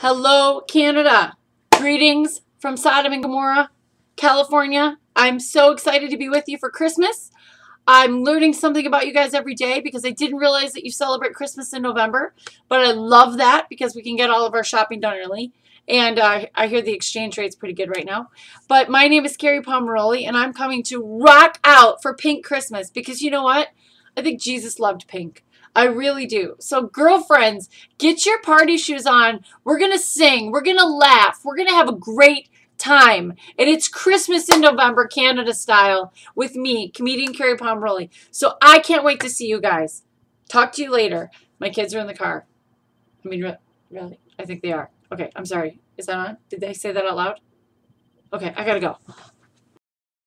Hello, Canada. Greetings from Sodom and Gomorrah, California. I'm so excited to be with you for Christmas. I'm learning something about you guys every day because I didn't realize that you celebrate Christmas in November, but I love that because we can get all of our shopping done early. And uh, I hear the exchange rate's pretty good right now. But my name is Kerri Pomarolli, and I'm coming to rock out for Pink Christmas because you know what? I think Jesus loved pink. I really do. So, girlfriends, get your party shoes on. We're going to sing. We're going to laugh. We're going to have a great time. And it's Christmas in November, Canada style, with me, comedian Kerri Pomarolli. So, I can't wait to see you guys. Talk to you later. My kids are in the car. I mean, really? I think they are. Okay, I'm sorry. Is that on? Did they say that out loud? Okay, I gotta go.